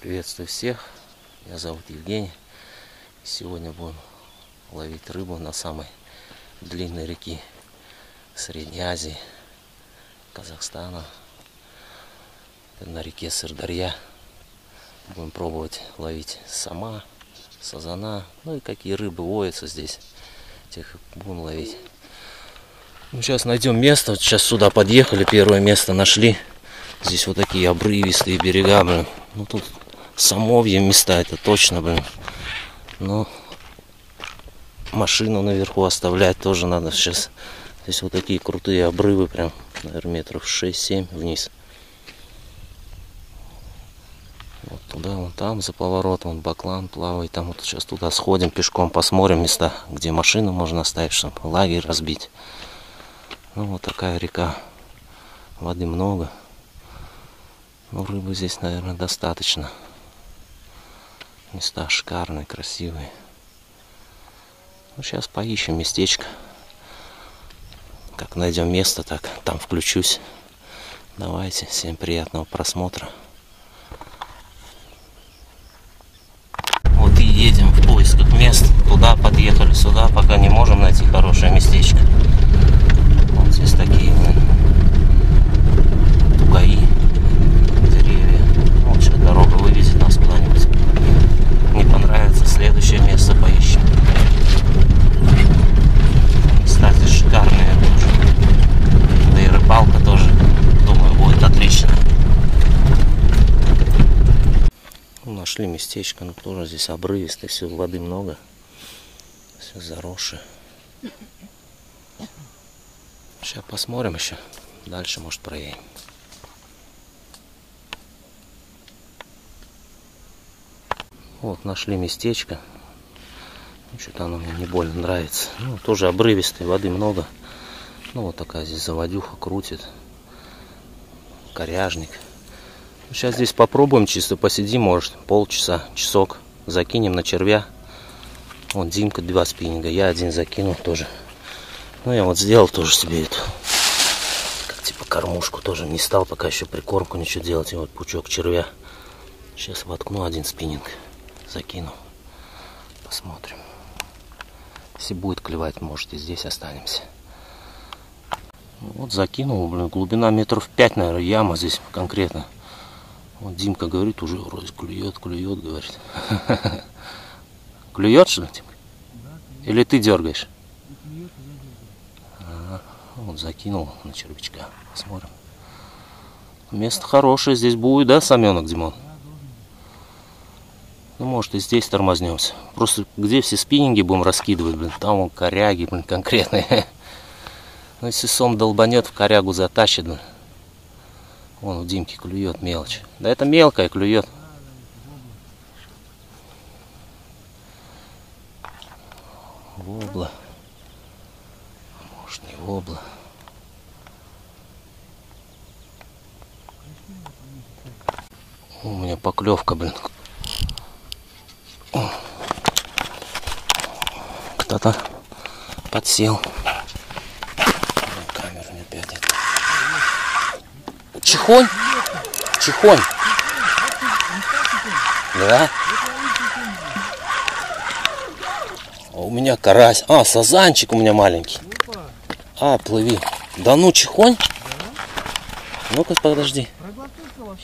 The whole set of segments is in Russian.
Приветствую всех. Меня зовут Евгений. Сегодня будем ловить рыбу на самой длинной реке Средней Азии, Казахстана. Это на реке Сырдарья. Будем пробовать ловить сама, сазана, ну и какие рыбы водятся здесь. Тех будем ловить. Ну, сейчас найдем место. Вот сейчас сюда подъехали, первое место нашли. Здесь вот такие обрывистые берега, блин. Ну тут самовье места, это точно, блин. Но машину наверху оставлять тоже надо сейчас. Здесь вот такие крутые обрывы, прям, наверное, метров 6-7 вниз. Вот туда, вон там, за поворотом, вон баклан плавает. Там вот сейчас туда сходим пешком, посмотрим места, где машину можно оставить, чтобы лагерь разбить. Ну, вот такая река. Воды много. Но рыбы здесь, наверное, достаточно. Места шикарные, красивые. Ну, сейчас поищем местечко. Как найдем место, так там включусь. Давайте, всем приятного просмотра. Вот и едем в поисках мест. Туда подъехали, сюда, пока не можем найти хорошее местечко. Вот здесь такие тугаи, деревья. Вот сейчас дорога вывезет нас куда-нибудь. Не понравится, следующее место поищем. Места здесь шикарные тоже. Да и рыбалка тоже, думаю, будет отлично. Ну, нашли местечко, но тоже здесь обрывисто, все, воды много. Все заросшее. Сейчас посмотрим еще. Дальше, может, проедем. Вот, нашли местечко. Что-то оно мне не больно нравится. Ну, тоже обрывистые, воды много. Ну, вот такая здесь заводюха крутит. Коряжник. Сейчас здесь попробуем чисто посидим, может, полчаса, часок. Закинем на червя. Вон Димка два спиннинга, я один закинул тоже. Ну, я вот сделал тоже себе эту, как типа кормушку тоже. Не стал пока еще прикормку ничего делать. И вот пучок червя. Сейчас воткну один спиннинг. Закину. Посмотрим. Если будет клевать, может и здесь останемся. Вот закинул, блин, глубина метров пять, наверное, яма здесь конкретно. Вот Димка говорит, уже вроде клюет, клюет, говорит. Клюет, что ли, Димка? Или ты дергаешь? Ага, вот закинул на червячка. Посмотрим. Место хорошее здесь будет, да, Саменок, Димон? Ну, может, и здесь тормознемся. Просто где все спиннинги будем раскидывать, блин, там вон коряги, блин, конкретные. Ну, если сом долбанет, в корягу затащит, блин. Вон у Димки клюет мелочь. Да это мелкая клюет. Вобла. Может не вобла. У меня поклевка, блин. Кто-то подсел. Блин, Камера не опять. Чихонь? Чихонь. Да? А у меня карась. А, сазанчик у меня маленький. А, плыви. Да ну, чихонь? Ну-ка, подожди. Ну?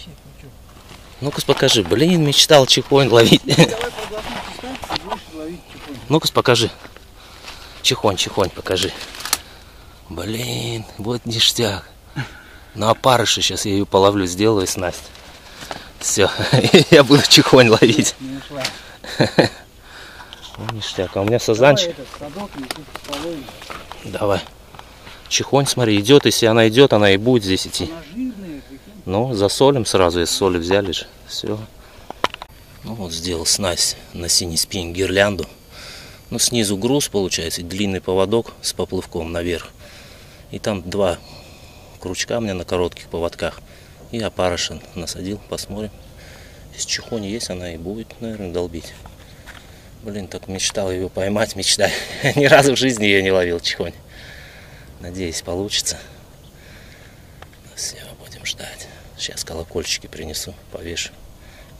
Ну-ка, покажи. Блин, мечтал чихонь ловить. Ну-ка, покажи. Чихонь, чихонь, покажи. Блин, вот ништяк. На опарыше сейчас я ее половлю, сделаю снасть. Все, я буду чихонь ловить. Ну, ништяк. А у меня сазанчик. Давай. Чихонь, смотри, идет. Если она идет, она и будет здесь идти. Ну, засолим сразу, из соли взяли же. Все. Ну вот сделал снасть на синий спиннинг гирлянду. Ну, снизу груз получается, длинный поводок с поплывком наверх. И там два крючка меня на коротких поводках. И опарыша насадил, посмотрим. Если чихонь есть, она и будет, наверное, долбить. Блин, так мечтал ее поймать, мечтаю. Ни разу в жизни я не ловил чихонь. Надеюсь, получится. Все, будем ждать. Сейчас колокольчики принесу, повешу.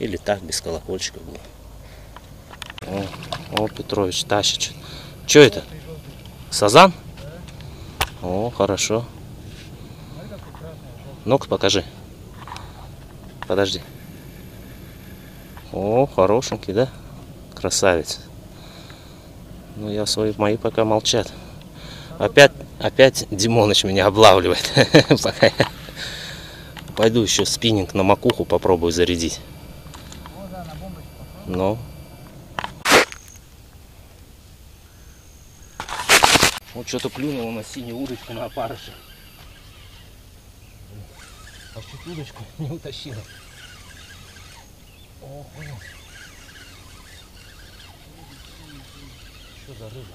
Или так, без колокольчика было. О, о Петрович тащит. Что это? Сазан? О, хорошо. Ну-ка, покажи. Подожди. О, хорошенький, да? Красавец. Ну, я свои, мои пока молчат. Опять, опять Димоныч меня облавливает. Пока я пойду еще спиннинг на макуху попробую зарядить. Ну. Вот что-то клюнуло на синюю удочку на опарыше. А чуть удочку не утащила. О, понял. Что за рыба?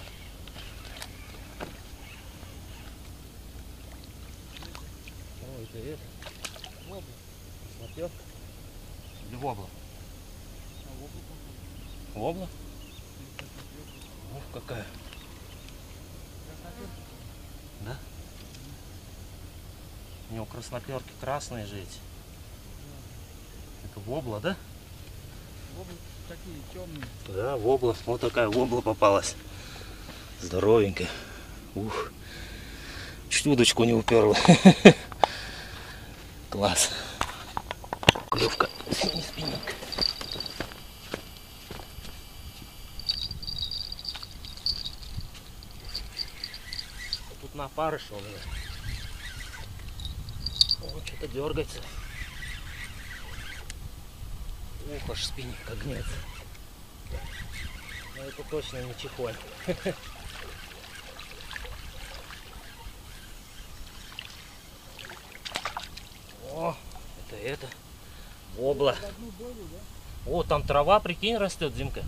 О, это это. Вобла. Смотрел? Или вобла? Вобла? Ух, какая. Да? У красноперки красные же эти. Это вобла, да? Воблы такие темные. Да, вобла. Вот такая вобла попалась. Здоровенькая. Ух. Чуть удочку не уперла. Класс. Клевка. Синий спиннинг. Тут на опарыше у меня. О, что-то дергается. Ух, аж спиннинг как гнется. Но это точно не чехоль. О, это это. Вобла. О, там трава, прикинь, растет, Димка.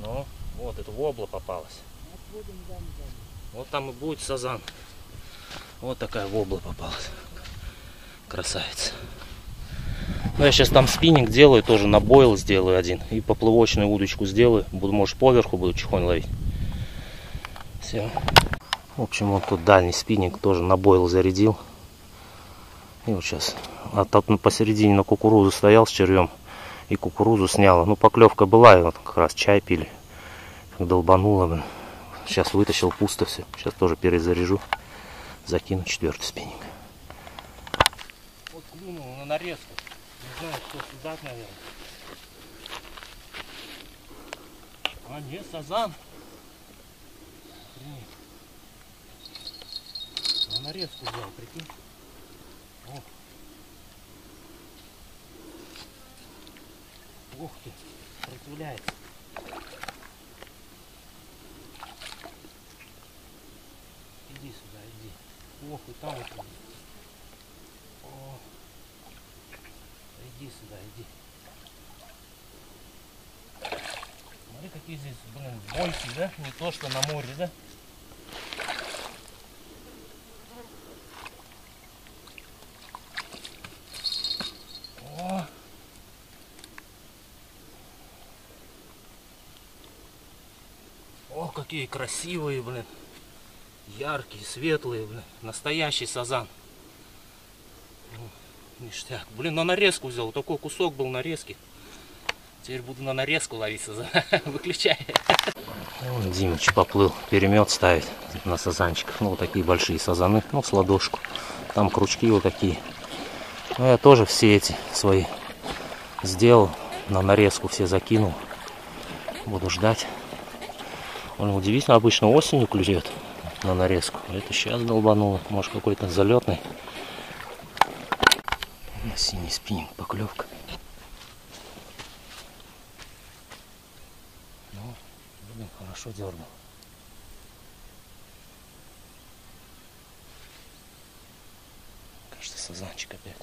Ну, вот, это вобла попалась. Вот там и будет сазан. Вот такая вобла попалась. Красавица. Ну, я сейчас там спиннинг делаю, тоже на бойл сделаю один. И поплывочную удочку сделаю. Буду, может, поверху буду чехонь ловить. Все. В общем, вот тут дальний спиннинг тоже на бойл зарядил. И вот сейчас. А на- посередине на кукурузу стоял с червем. И кукурузу сняла. Ну, поклевка была, и вот как раз чай пили. Как блин. Сейчас вытащил пусто все. Сейчас тоже перезаряжу. Закину четвертый спиннинг. Вот клюнул на нарезку. Не знаю, кто судак, наверное. А, не, сазан. Охренеть. На нарезку взял, прикинь. О. Ух ты, сопротивляется. Иди сюда, иди. Ох, и там вот. О. Иди сюда, иди. Смотри, какие здесь, блин, бойки, да? Не то, что на море, да? О! О, какие красивые, блин. Яркие, светлые, блин. Настоящий сазан. Ну, Ништяк. Блин, на нарезку взял. Такой кусок был нарезки. Теперь буду на нарезку ловить сазан. Выключай. Вон Димыч поплыл. Перемет ставить на сазанчиков. Ну, вот такие большие сазаны. Ну, с ладошку. Там крючки вот такие. Ну, я тоже все эти свои сделал. На нарезку все закинул. Буду ждать. Он удивительно обычно осенью клюет на нарезку. Это сейчас долбануло. Может какой-то залетный. На синий спиннинг поклевка. Ну, блин, хорошо дернул. Кажется, сазанчик опять.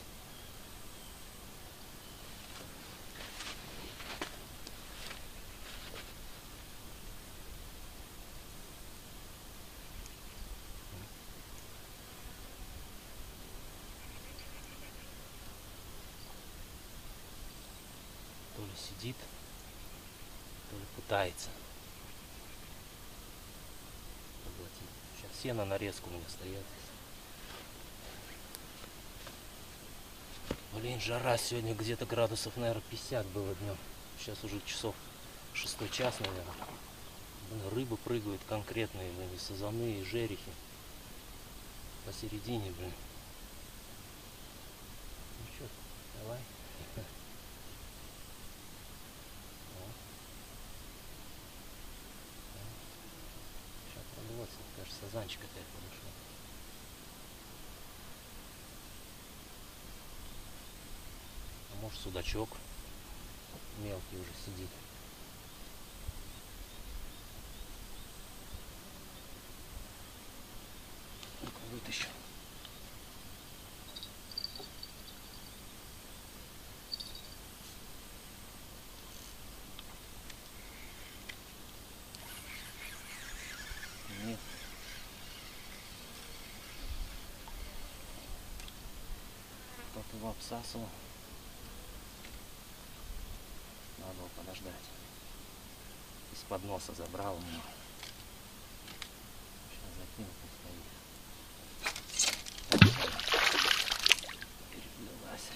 То ли сидит, то ли пытается. Сейчас все на нарезку у меня стоят. Блин, жара сегодня где-то градусов, наверное, 50 было днем. Сейчас уже часов шестой час, наверное. Блин, рыбы прыгают конкретные, блин, и сазаны, и жерехи. Посередине, блин. Ну что, давай. Сейчас продается, сазанчик опять подошел. А может судачок мелкий уже сидит. Вытащу. Нет. Кто-то его обсасывал. Надо было подождать. Из-под носа забрал у меня. Сейчас закину, пусть стоит. Переплелась.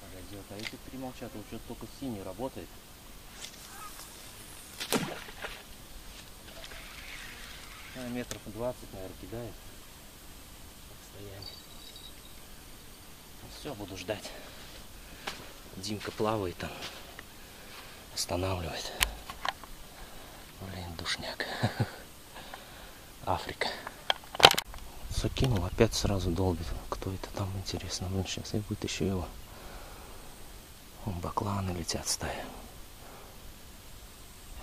Погоди, вот, а эти три молчат, вот что-то только синий работает. А, метров 20, наверное, кидает. Расстояние. Все, буду ждать. Димка плавает там. Останавливает. Блин, душняк. Африка. Закинул, опять сразу долбит. Кто это там, интересно. Блин, сейчас я вытащу его. Бакланы летят стая.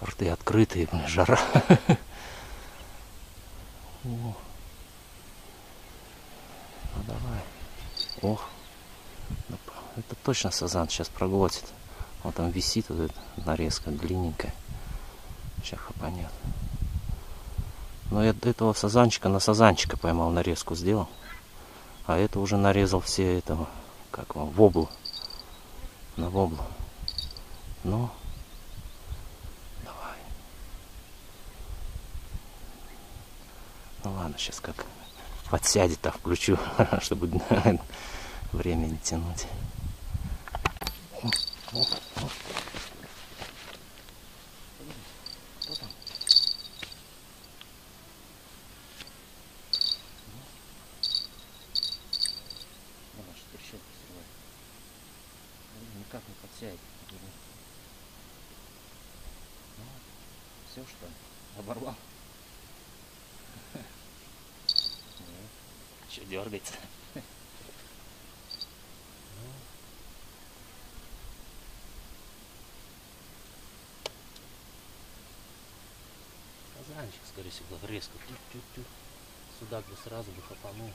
Рты открытые, блин, жара. Ну давай. Ох. П- Это точно сазан сейчас проглотит. Он там висит, вот эта нарезка длинненькая. Сейчас хапанет. Но я этого сазанчика на сазанчика поймал, нарезку сделал. А это уже нарезал все этого, как вам, воблу. На воблу. Ну, давай. Ну ладно, сейчас как подсядет, а включу, чтобы время не тянуть. Кто там? Ну, аж трещотки срывает. Никак не подсядет. все что ли? Оборвал? Что дергается? Казанчик, скорее всего, резко. Тю-тю-тю. Судак бы сразу бы хапанул.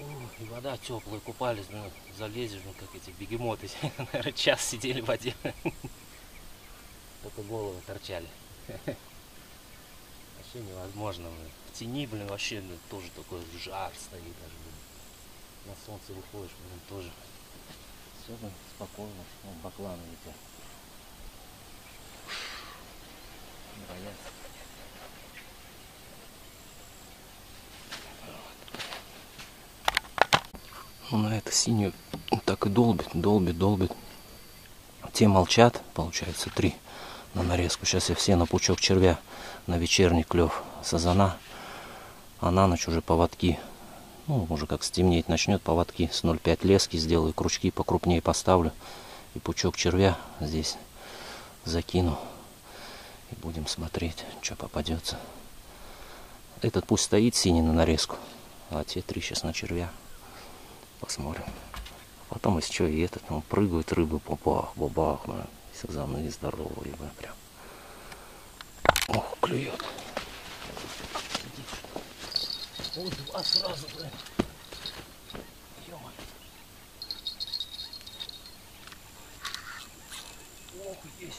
О, и вода теплая, купались, ну, залезешь, ну, как эти бегемоты. Наверное, час сидели в воде. Только головы торчали. Вообще невозможно. блин. В тени, блин, вообще блин, тоже такой жар стоит даже, блин. На солнце выходишь, блин, тоже. Все, блин, спокойно. Вон бакланы летят. Не боятся. На это синюю так и долбит, долбит, долбит. Те молчат, получается, три на нарезку. Сейчас я все на пучок червя, на вечерний клев сазана. А на ночь уже поводки. Ну, уже как стемнеть начнет, поводки с 0,5 лески сделаю, крючки покрупнее поставлю. И пучок червя здесь закину. И будем смотреть, что попадется. Этот пусть стоит синий на нарезку, а те три сейчас на червя. Посмотрим. Потом еще и этот, он прыгают рыбы, бабах, бабах, блин. Сазаны здоровые, блин, прям. Ох, клюет. Вот два сразу, блин. Ох, есть.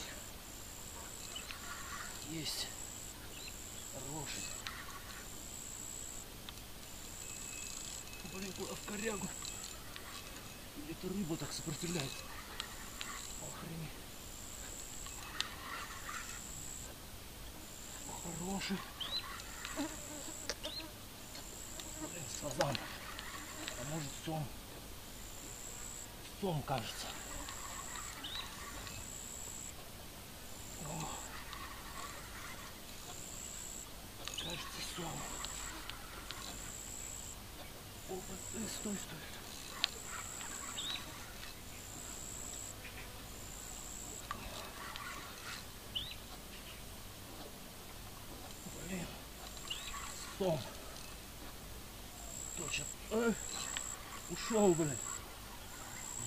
Есть. Хороший. Блин, куда в корягу? Это рыба так сопротивляется? Охренеть. Хороший. Блин, сазан. А может сом. Сом, кажется. Кажется, сом. О, э, стой, стой. Блин. Сом. Точно. Эх, ушел, блин.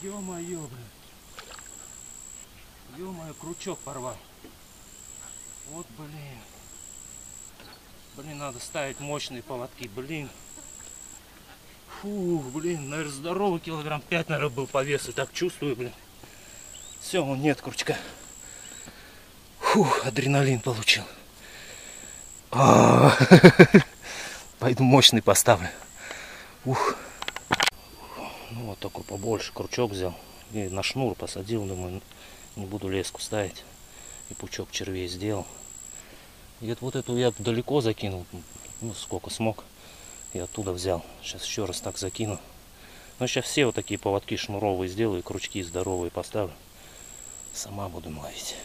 Ё-моё, блин. Ё-моё, крючок порвал. Вот, блин. Блин, надо ставить мощные поводки, блин. Фух, блин, наверное, здоровый килограмм 5, наверное, был по весу. Так чувствую, блин. Все, вон нет крючка. Фух, адреналин получил. А, Пойду мощный поставлю. Ух. Ну вот такой побольше крючок взял. И на шнур посадил, думаю, не буду леску ставить. И пучок червей сделал. И это вот эту я далеко закинул, ну сколько смог. И оттуда взял. Сейчас еще раз так закину. Но сейчас все вот такие поводки шнуровые сделаю, крючки здоровые поставлю. Сама буду ловить.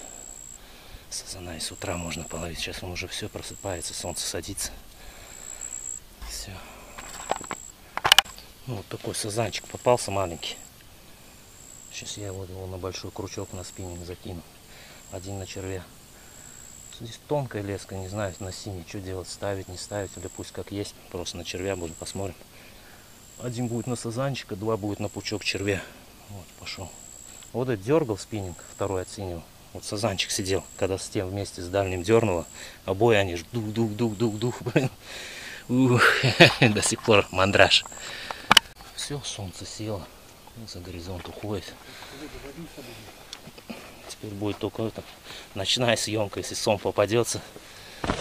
Сазана и с утра можно половить. Сейчас он уже все просыпается, солнце садится. Все. Ну, вот такой сазанчик попался маленький. Сейчас я вот его на большой крючок на спиннинг закину. Один на червя. Здесь тонкая леска, не знаю, на синий, что делать, ставить, не ставить, или пусть как есть, просто на червя будем, посмотрим. Один будет на сазанчика, два будет на пучок червя. Вот, пошел. Вот этот дергал спиннинг, второй от. Вот сазанчик сидел, когда с тем вместе с дальним дернуло. Обои они ж дух-дух-дух-дух-дух, блин. До сих пор мандраж. Все, солнце село, за горизонт уходит. Теперь будет только это, ночная съемка, если сон попадется.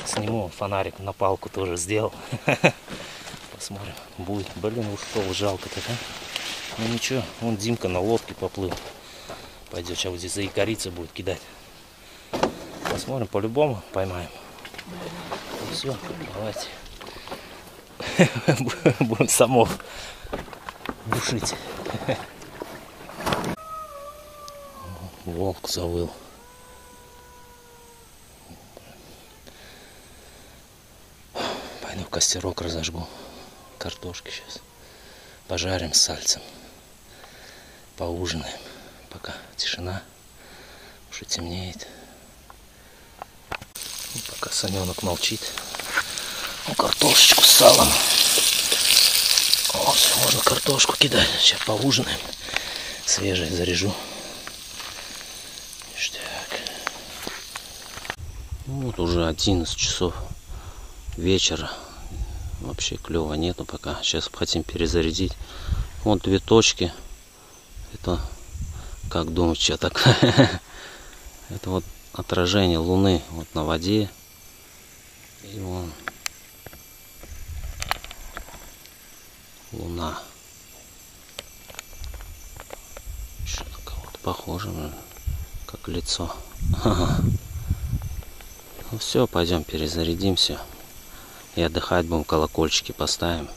Сниму фонарик на палку тоже сделал. Посмотрим, будет. Блин, ушел, жалко-то, а? Ну ничего, вон Димка на лодке поплыл. Пойдет, сейчас вот здесь заикариться будет кидать. Посмотрим, по-любому поймаем. Все, давайте. Будем самов душить. Волк завыл. Пойду костерок разожгу. Картошки сейчас. Пожарим с сальцем. Поужинаем. Пока тишина. Уже темнеет. Пока Саненок молчит. Картошечку с салом. Вот, можно картошку кидать. Сейчас поужинаем. Свежий заряжу. Ништяк. Ну, вот уже 11 часов вечера. Вообще клева нету пока. Сейчас хотим перезарядить. Вон две точки. Это как думать, что так? Это вот отражение Луны вот на воде. И вон Луна. Что-то кого-то похоже, как лицо. Ну все, пойдем перезарядимся. И отдыхать будем, колокольчики поставим.